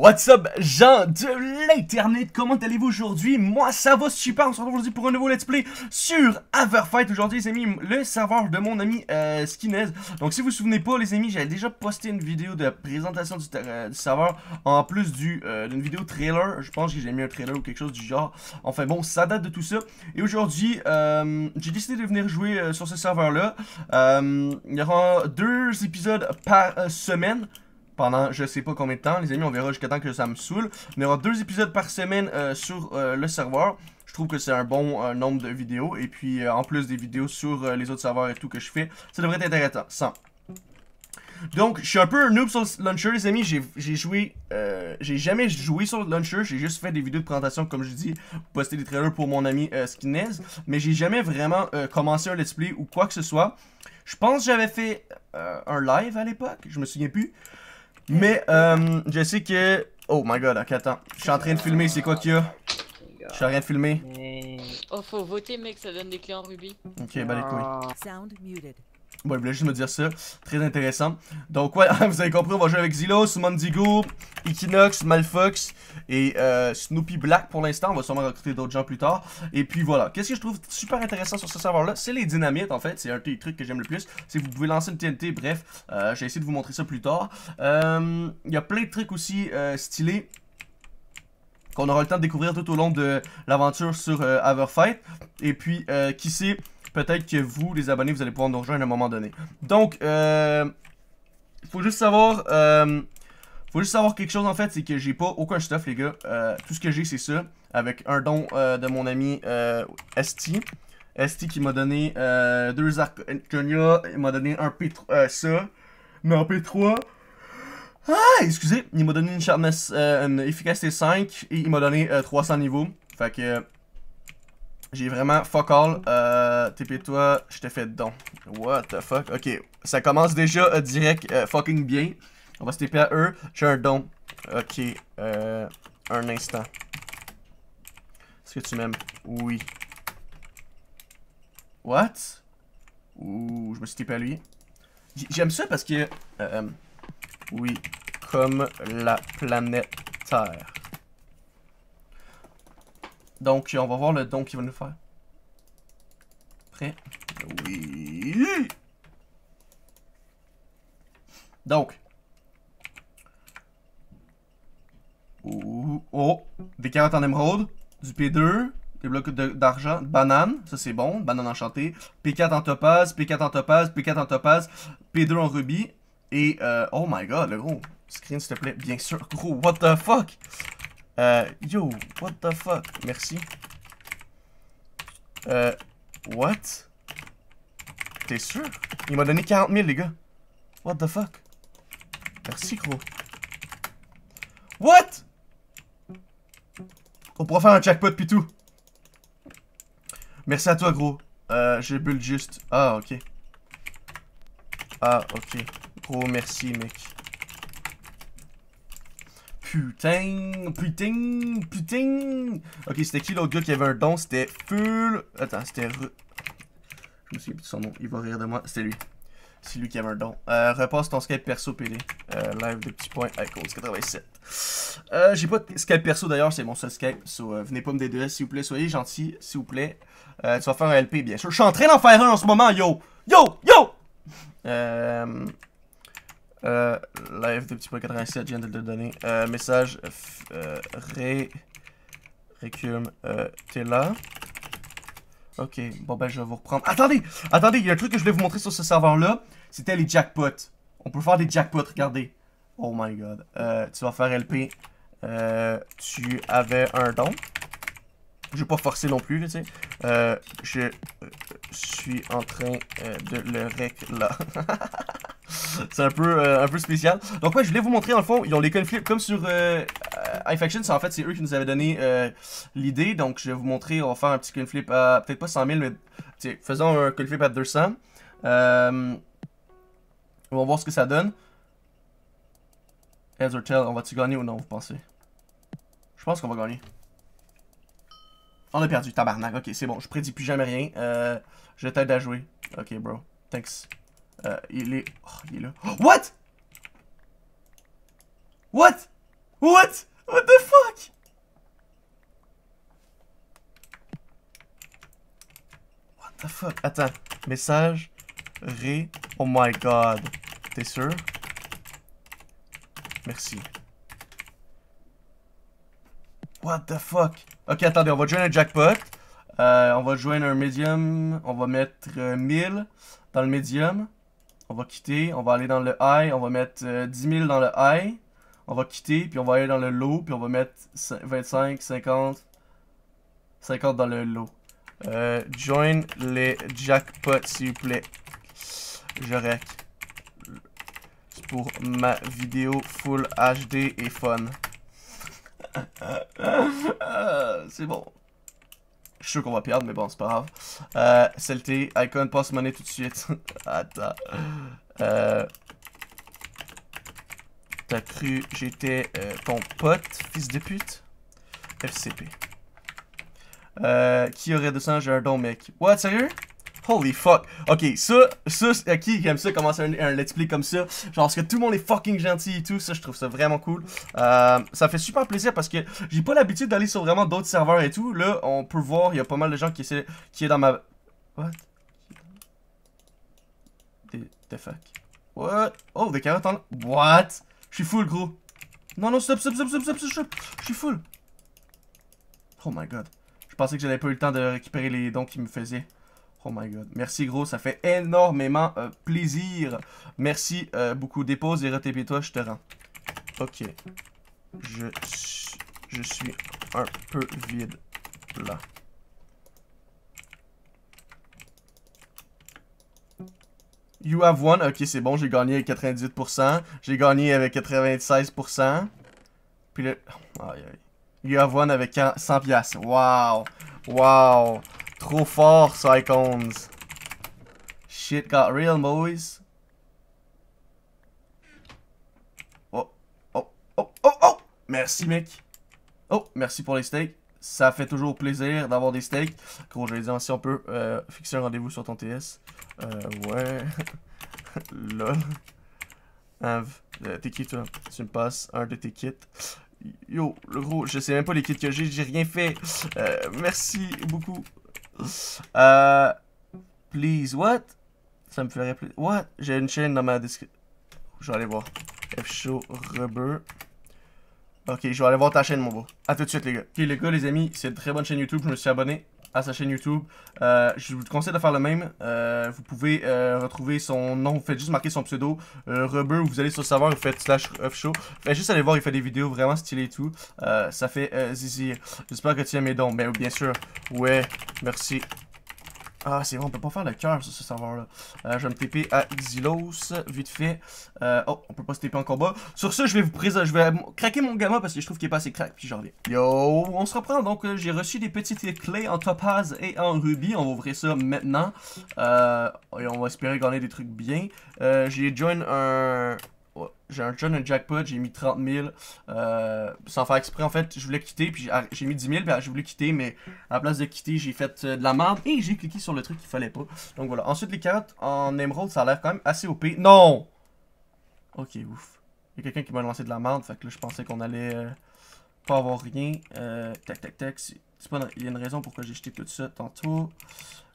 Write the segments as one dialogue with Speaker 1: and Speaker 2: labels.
Speaker 1: What's up, gens de l'internet, comment allez-vous aujourd'hui? Moi, ça va super, on se retrouve aujourd'hui pour un nouveau let's play sur Averfight. Aujourd'hui, les amis, le serveur de mon ami euh. Donc, si vous vous souvenez pas, les amis, j'avais déjà posté une vidéo de présentation du, euh, serveur, en plus euh, d'une vidéo trailer. Je pense que j'ai mis un trailer ou quelque chose du genre. Enfin bon, ça date de tout ça. Et aujourd'hui, euh, j'ai décidé de venir jouer sur ce serveur-là. il y aura deux épisodes par semaine pendant je sais pas combien de temps. Les amis, on verra jusqu'à temps que ça me saoule. On aura deux épisodes par semaine euh, sur euh, le serveur. Je trouve que c'est un bon euh, nombre de vidéos. Et puis, en plus des vidéos sur les autres serveurs et tout que je fais, ça devrait être intéressant. Donc, je suis un peu un noob sur le launcher, les amis. J'ai joué... j'ai jamais joué sur le launcher. J'ai juste fait des vidéos de présentation, comme je dis, poster des trailers pour mon ami Skinez. Mais j'ai jamais vraiment commencé un let's play ou quoi que ce soit. Je pense que j'avais fait un live à l'époque. Je me souviens plus. Mais euh, je sais que... Oh my god, ok, attends. Je suis en train de filmer, c'est quoi qu'il y a? Je suis en train de filmer.
Speaker 2: Oh, faut voter, mec, ça donne des clés en rubis.
Speaker 1: Ok, bah les couilles. Sound muted. Bon, il voulait juste me dire ça. Très intéressant. Donc, ouais, vous avez compris, on va jouer avec Zilos, Mondigo, Equinox, Malfox et euh, Snoopy Black pour l'instant. On va sûrement recruter d'autres gens plus tard. Et puis voilà. Qu'est-ce que je trouve super intéressant sur ce serveur-là? C'est les dynamites, en fait. C'est un des trucs que j'aime le plus. C'est que vous pouvez lancer une TNT. Bref, euh, j'ai essayé de vous montrer ça plus tard. Euh, il y a plein de trucs aussi stylés qu'on aura le temps de découvrir tout au long de l'aventure sur Averfight. Et puis, qui sait peut-être que vous, les abonnés, vous allez pouvoir nous rejoindre à un moment donné. Donc, euh, faut juste savoir, euh, faut juste savoir quelque chose en fait, c'est que j'ai pas aucun stuff les gars. Euh, tout ce que j'ai c'est ça, avec un don euh, de mon ami ST. ST qui m'a donné deux Arconia, il m'a donné un P3, euh, ça, mais un P3. Ah, excusez, il m'a donné une une efficacité 5 et il m'a donné 300 niveaux. Fait que j'ai vraiment fuck all. Euh, TP-toi, je te fais don. What the fuck? Ok, ça commence déjà euh, direct euh, fucking bien. On va se TP à eux. J'ai un don. Ok, euh, un instant. Est-ce que tu m'aimes? Oui. What? Ouh, je me suis TP à lui. J'aime ça parce que... Euh, oui, comme la planète Terre. Donc, on va voir le don qu'il va nous faire. Prêt? Oui! Donc. oh! Des carottes en émeraude. Du P2. Des blocs d'argent. banane. Ça, c'est bon. Banane enchantée. P4 en topaz. P4 en topaz. P4 en topaz. P2 en rubis. Et, euh, oh my god, le gros. Screen, s'il te plaît. Bien sûr. Gros, what the fuck? Euh, yo, what the fuck? Merci. Euh, what? T'es sûr? Il m'a donné 40 000, les gars. What the fuck? Merci, gros. What? On pourra faire un jackpot pis tout. Merci à toi, gros. Euh, j'ai bulle juste. Ah, ok. Ah, ok. Gros, merci, mec. Putain, putain, putain. Ok, c'était qui l'autre gars qui avait un don? C'était Full. Attends, c'était. Je me souviens plus de son nom. Il va rire de moi. C'était lui. C'est lui qui avait un don. Euh, repasse ton Skype perso, PD. Euh, live de petits points à cause 87. Euh, j'ai pas de Skype perso d'ailleurs, c'est mon seul Skype. So, euh, venez pas me déduire, s'il vous plaît. Soyez gentil, s'il vous plaît. Tu vas faire un LP, bien sûr. Je suis en train d'en faire un en ce moment, yo! Yo! Yo! Euh. Euh, live de petit point 87, je viens de le donner. Euh, message, euh, ré, récume, euh, t'es là. Ok, bon ben je vais vous reprendre. Attendez, attendez, il y a un truc que je voulais vous montrer sur ce serveur-là. C'était les jackpots. On peut faire des jackpots, regardez. Oh my god. Euh, tu vas faire LP. Euh, tu avais un don. Je vais pas forcer non plus, tu sais. Euh, je euh, suis en train euh, de le rec là. c'est un peu euh, un peu spécial. Donc ouais, je voulais vous montrer dans le fond, ils ont les conflits comme sur euh, iFaction, en fait c'est eux qui nous avaient donné euh, l'idée. Donc je vais vous montrer, on va faire un petit conflip à peut-être pas 100 000 mais faisons un conflip à 200. Euh, on va voir ce que ça donne. Heads or tail, on va-tu gagner ou non, vous pensez? Je pense qu'on va gagner. On a perdu, tabarnak. Ok, c'est bon, je prédis plus jamais rien. Euh, je t'aide à jouer. Ok, bro. Thanks. Euh, il est... Oh, il est là. Oh, what? What? What? What the fuck? What the fuck? Attends. Message. Ré. Oh my god. T'es sûr? Merci. What the fuck? Ok, attendez, on va joindre un jackpot. Euh, on va joindre un medium. On va mettre 1000 euh, dans le medium. On va quitter. On va aller dans le high. On va mettre 10 euh, 000 dans le high. On va quitter. Puis on va aller dans le low. Puis on va mettre 25, 50. 50 dans le low. join les jackpots, s'il vous plaît. Je rec. Pour ma vidéo full HD et fun. c'est bon. Je suis sûr qu'on va perdre, mais bon, c'est pas grave. Euh, CLT, icon, passe monnaie tout de suite. Attends. Euh, T'as cru j'étais euh, ton pote, fils de pute? FCP. Euh, qui aurait 200? J'ai un don, mec. What, sérieux? Holy fuck. Ok, ça, ça, qui aime ça, commencer un, let's play comme ça. Genre, parce que tout le monde est fucking gentil et tout. Ça, je trouve ça vraiment cool. Euh, ça fait super plaisir parce que j'ai pas l'habitude d'aller sur vraiment d'autres serveurs et tout. Là, on peut voir, il y a pas mal de gens qui essaient, qui est dans ma... What? The, fuck? What? Oh, des carottes en... What? Je suis full, gros. Non, non, stop, stop, stop, stop, stop, stop. Je suis full. Oh my god. Je pensais que j'avais pas eu le temps de récupérer les dons qu'il me faisait. Oh my god. Merci gros, ça fait énormément euh, plaisir. Merci euh, beaucoup. Dépose et retépie-toi, je te rends. Ok. Je, suis un peu vide là. You have won. Ok, c'est bon, j'ai gagné avec 98%. J'ai gagné avec 96%. Puis le... You have won avec 100$. Wow. Wow. Trop fort, Psychons. Shit got real, boys. Oh, oh, oh, oh, oh! Merci, mec. Oh, merci pour les steaks. Ça fait toujours plaisir d'avoir des steaks. Gros, j'allais dire si on peut euh, fixer un rendez-vous sur ton TS. Euh, ouais. Lol. Euh, t'es qui toi? Tu me passes un de tes kits. Yo, le gros, je sais même pas les kits que j'ai, j'ai rien fait. Euh, merci beaucoup. Euh. Please, what? Ça me ferait plaisir. What? J'ai une chaîne dans ma description. Je vais aller voir. F-Show Rubber. Ok, je vais aller voir ta chaîne, mon beau. A tout de suite, les gars. Ok, les gars, les amis, c'est une très bonne chaîne YouTube. Je me suis abonné à sa chaîne YouTube. Euh, je vous conseille de faire le même. Euh, vous pouvez euh, retrouver son nom. Vous faites juste marquer son pseudo. Rubber, vous allez sur le serveur, vous faites slash F-Show. Faites juste aller voir, il fait des vidéos vraiment stylées et tout. ça fait zizi. J'espère que tu aimes mes dons. Ben, bien sûr. Ouais, merci. Ah, c'est bon, on peut pas faire le cœur sur ce serveur-là. Euh, je vais me TP à Xylos, vite fait. Euh, oh, on peut pas se TP en combat. Sur ce, je vais vous présenter, je vais craquer mon gamma parce que je trouve qu'il est pas assez crack, puis j'en reviens. Yo, on se reprend. Donc, euh, j'ai reçu des petites clés en topaz et en ruby. On va ouvrir ça maintenant. et on va espérer gagner des trucs bien. j'ai join un, j'ai un jeune jackpot, j'ai mis 30 000 euh, sans faire exprès. En fait, je voulais quitter, puis j'ai mis 10 000, puis je voulais quitter, mais à la place de quitter, j'ai fait euh, de la merde et j'ai cliqué sur le truc qu'il fallait pas. Donc voilà. Ensuite, les carottes en émeraude, ça a l'air quand même assez OP. Non! Ok, ouf. Il y a quelqu'un qui m'a lancé de la merde, fait que là, je pensais qu'on allait euh, pas avoir rien. tac, tac, tac. Il y a une raison pourquoi j'ai jeté tout ça tantôt.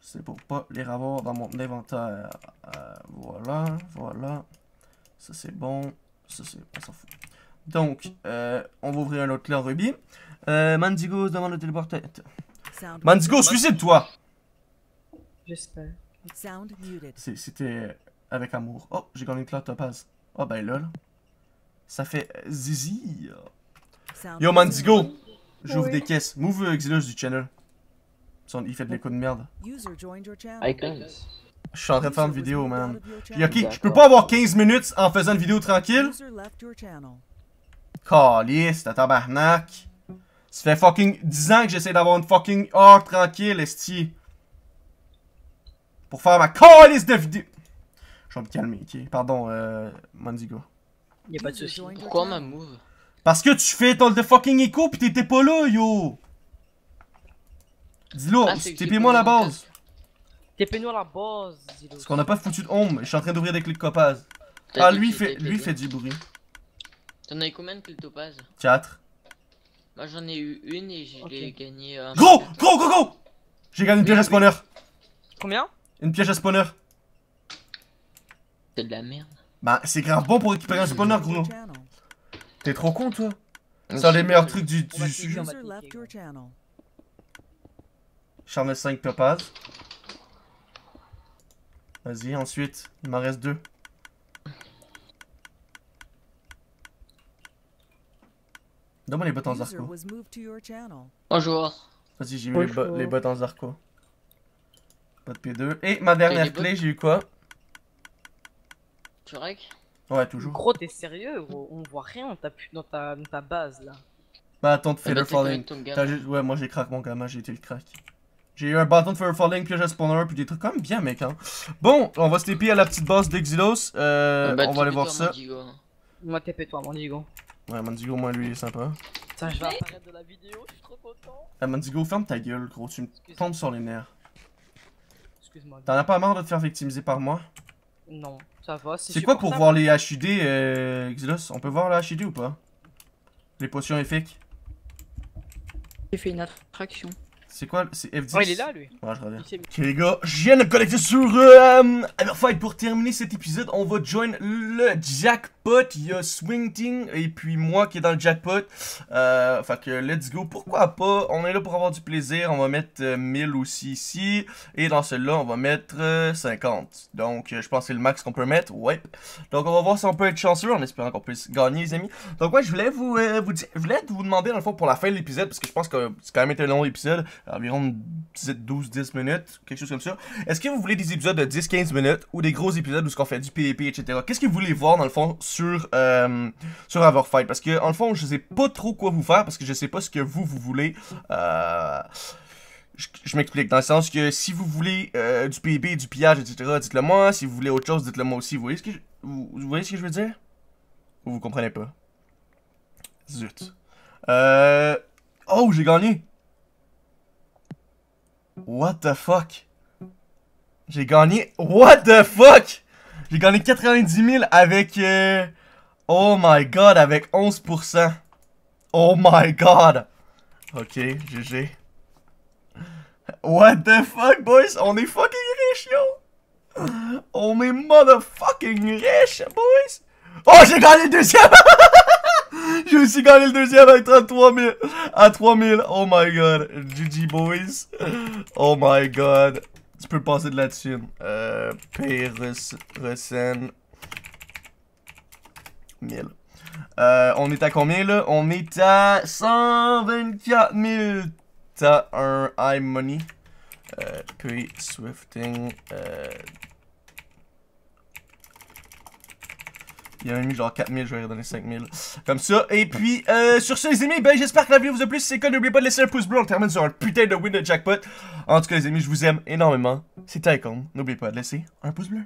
Speaker 1: C'est pour pas les avoir dans mon inventaire. voilà, voilà. Ça, c'est bon. Ça, c'est... On s'en fout. Donc, euh, on va ouvrir un autre clé en rubis. Euh, Mandigo demande de téléporter. Mandigo, suicide-toi!
Speaker 3: J'espère.
Speaker 1: C'était avec amour. Oh, j'ai gagné une clé topaz. Oh, ben là, Ça fait zizi. Yo, Mandigo! J'ouvre des caisses. Move Xylus du channel. Il fait de l'écho de merde.
Speaker 2: Icons.
Speaker 1: Je suis en train de faire une vidéo, man. ok, je peux pas avoir 15 minutes en faisant une vidéo tranquille? Calice, ta tabarnak. Ça fait fucking 10 ans que j'essaie d'avoir une fucking heure tranquille, esti. Pour faire ma calice de vidéo. Je vais me calmer, ok? Pardon, euh, Mandigo.
Speaker 2: Y'a pas de soucis. Pourquoi ma move?
Speaker 1: Parce que tu fais ton de fucking écho pis t'étais pas là, yo! Dis-le, ah, TP-moi la base.
Speaker 3: TP-nous à la base,
Speaker 1: Parce qu'on a pas foutu de home, je suis en train d'ouvrir des clés de copaz. Ah, lui fait, lui fait du bruit.
Speaker 2: T'en as eu combien de piles topaz
Speaker 1: 4.
Speaker 2: Moi j'en ai eu une et je l'ai gagné. Euh,
Speaker 1: gros Gros Gros Gros J'ai gagné une pièce à spawner.
Speaker 3: Combien?
Speaker 1: Une pièce à spawner.
Speaker 2: C'est de la merde.
Speaker 1: Bah, c'est grave bon pour récupérer un spawner, gros. T'es trop con, toi. C'est un des meilleurs trucs du, du sujet. Ai 5 topaz. Vas-y, ensuite, il m'en reste 2. Donne-moi les bottes en Zarco.
Speaker 2: Bonjour.
Speaker 1: Vas-y, j'ai mis les, bottes en Zarco. Bottes P2. Et ma dernière clé, j'ai eu quoi?
Speaker 2: Tu règles?
Speaker 1: Ouais, toujours.
Speaker 3: Gros, t'es sérieux, gros On voit rien dans ta, dans ta, base là.
Speaker 1: Bah, attends de Feather Falling. Ouais, moi j'ai crack mon gamin, j'ai été le crack. J'ai eu un bâton de Feather Falling, piège à spawner, puis des trucs quand même bien, mec. Hein. Bon, on va se TP à la petite boss d'Exilos. Euh, bah, on va aller voir ça.
Speaker 3: Moi, TP toi, Mandigo.
Speaker 1: Ouais, Mandigo, moi, lui, il est sympa.
Speaker 3: Ça, je vais apparaître de la vidéo, je suis trop content.
Speaker 1: Ah, Mandigo, ferme ta gueule, gros, tu me tombes sur les nerfs. Excuse-moi. T'en as pas marre de te faire victimiser par moi?
Speaker 3: Non, ça va,
Speaker 1: c'est quoi pour voir les HUD, euh, Exilos? On peut voir les HUD ou pas? Les potions épiques
Speaker 4: J'ai fait une attraction.
Speaker 1: C'est quoi C'est F10
Speaker 3: Ouais, il est là, lui.
Speaker 1: Ouais, je reviens. Ok, les gars, je viens de connecter sur euh, Everfight. Pour terminer cet épisode, on va join le jackpot. Il y a Swingting et puis moi qui est dans le jackpot. Euh, que let's go. Pourquoi pas? On est là pour avoir du plaisir. On va mettre 1000 euh, aussi ici. Et dans celui-là, on va mettre 50. Euh, Donc, je pense que c'est le max qu'on peut mettre. Ouais. Donc, on va voir si on peut être chanceux en espérant qu'on puisse gagner, les amis. Donc, ouais, je voulais vous, vous, voulais vous demander, dans le fond, pour la fin de l'épisode, parce que je pense que c'est quand même été un long épisode environ 12-10 minutes, quelque chose comme ça. Est-ce que vous voulez des épisodes de 10-15 minutes ou des gros épisodes où ce qu'on fait du PvP, etc. Qu'est-ce que vous voulez voir dans le fond euh, sur Everfight? Parce que en le fond, je sais pas trop quoi vous faire parce que je sais pas ce que vous, vous voulez. Euh, je, m'explique, dans le sens que si vous voulez euh, du PvP, du pillage, etc., dites-le moi. Si vous voulez autre chose, dites-le moi aussi. Vous voyez ce que je, vous, voyez ce que je veux dire? Ou vous comprenez pas? Zut. Euh... Oh, j'ai gagné! What the fuck? J'ai gagné... What the fuck? J'ai gagné 90 000 avec... Euh, oh my god, avec 11%. Oh my god. Ok, GG. What the fuck, boys? On est fucking riches, yo! On est motherfucking riches, boys! Oh, j'ai gagné le deuxième! J'ai aussi gagné le deuxième avec 33 000 à 3000. Oh my god. GG boys. Oh my god. Tu peux passer de la thune. Euh, P recène 1000. Euh, on est à combien là? On est à 124 000. T'as un iMoney. Euh, Swifting. Euh, Il y a mis genre 4000, je vais redonner 5000. Comme ça. Et puis, euh, sur ce, les amis, ben, j'espère que la vidéo vous a plu. Si c'est le n'oubliez pas de laisser un pouce bleu. On termine sur un putain de win de jackpot. En tout cas, les amis, je vous aime énormément. C'était Icon. N'oubliez pas de laisser un pouce bleu.